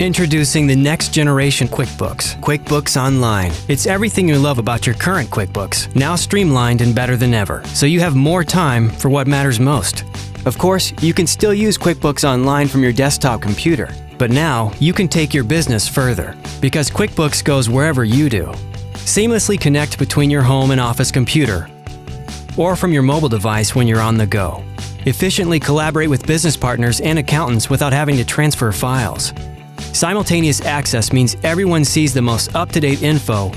Introducing the next generation QuickBooks, QuickBooks Online. It's everything you love about your current QuickBooks, now streamlined and better than ever, so you have more time for what matters most. Of course, you can still use QuickBooks Online from your desktop computer, but now you can take your business further because QuickBooks goes wherever you do. Seamlessly connect between your home and office computer or from your mobile device when you're on the go. Efficiently collaborate with business partners and accountants without having to transfer files. Simultaneous access means everyone sees the most up to date info,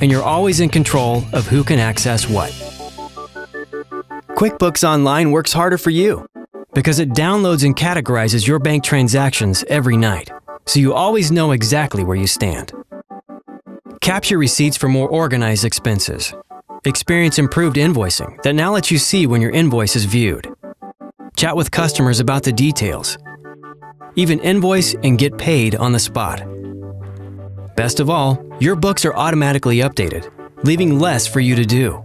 and you're always in control of who can access what. QuickBooks Online works harder for you because it downloads and categorizes your bank transactions every night, so you always know exactly where you stand. Capture receipts for more organized expenses. Experience improved invoicing that now lets you see when your invoice is viewed. Chat with customers about the details even invoice and get paid on the spot. Best of all, your books are automatically updated, leaving less for you to do.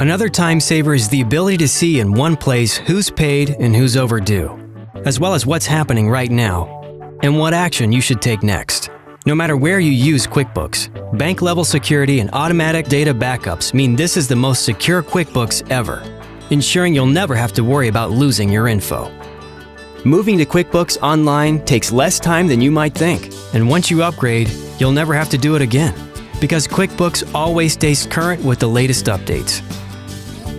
Another time saver is the ability to see in one place who's paid and who's overdue, as well as what's happening right now and what action you should take next. No matter where you use QuickBooks, bank level security and automatic data backups mean this is the most secure QuickBooks ever, ensuring you'll never have to worry about losing your info. Moving to QuickBooks Online takes less time than you might think, and once you upgrade, you'll never have to do it again because QuickBooks always stays current with the latest updates.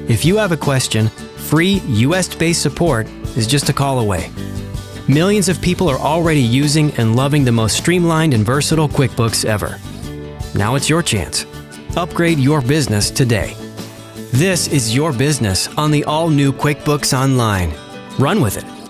If you have a question, free US based support is just a call away. Millions of people are already using and loving the most streamlined and versatile QuickBooks ever. Now it's your chance. Upgrade your business today. This is your business on the all new QuickBooks Online. Run with it.